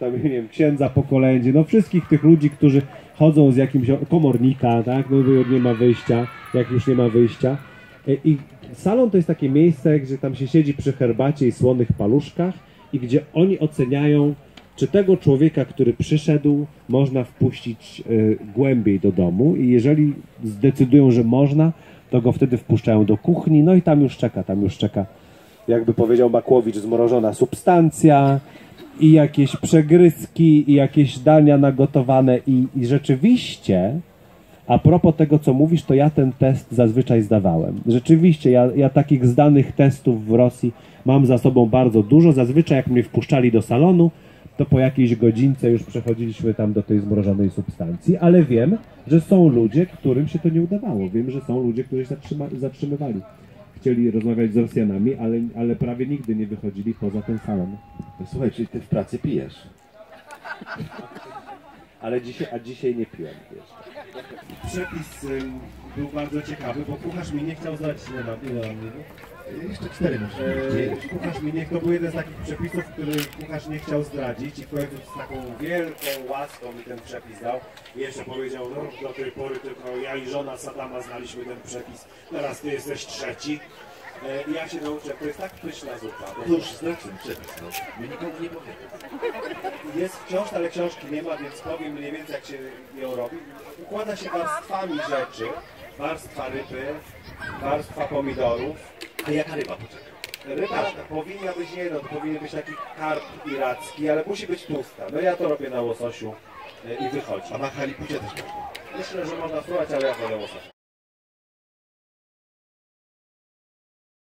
tam, nie wiem, księdza po kolędzie, no wszystkich tych ludzi, którzy chodzą z jakimś, komornika, tak, no bo nie ma wyjścia, jak już nie ma wyjścia. E, I salon to jest takie miejsce, gdzie tam się siedzi przy herbacie i słonych paluszkach i gdzie oni oceniają, czy tego człowieka, który przyszedł, można wpuścić y, głębiej do domu i jeżeli zdecydują, że można, to go wtedy wpuszczają do kuchni, no i tam już czeka, tam już czeka, jakby powiedział Makłowicz, zmrożona substancja i jakieś przegryzki i jakieś dania nagotowane i, i rzeczywiście a propos tego, co mówisz, to ja ten test zazwyczaj zdawałem. Rzeczywiście, ja, ja takich zdanych testów w Rosji mam za sobą bardzo dużo. Zazwyczaj, jak mnie wpuszczali do salonu, to po jakiejś godzince już przechodziliśmy tam do tej zmrożonej substancji, ale wiem, że są ludzie, którym się to nie udawało. Wiem, że są ludzie, którzy się zatrzyma- zatrzymywali. Chcieli rozmawiać z Rosjanami, ale, ale prawie nigdy nie wychodzili poza ten salon. No Słuchaj, czyli ty w pracy pijesz. Ale dzisiaj, a dzisiaj nie piłem jeszcze. Przepis ym, był bardzo ciekawy, bo kucharz mi nie chciał zdać na minut? Jeszcze cztery muszę E, kucharz mi nie, to był jeden z takich przepisów, który kucharz nie chciał zdradzić i w końcu z taką wielką łaską mi ten przepis dał. I jeszcze powiedział, no do tej pory tylko ja i żona Sadama znaliśmy ten przepis, teraz ty jesteś trzeci. E, I ja się nauczę, to jest tak pyszna zupa. To już ten przepis, no. My nikomu nie powiemy. Jest książka, ale książki nie ma, więc powiem mniej więcej jak się ją robi. Układa się warstwami rzeczy. Warstwa ryby, warstwa pomidorów. A jaka ryba, poczekaj? Ryba powinna być nie no, to powinien być taki karp iracki, ale musi być tłusta. No ja to robię na łososiu i wychodzi. A na halipucie też można. Myślę, że można spróbować, ale ja wolę łososia.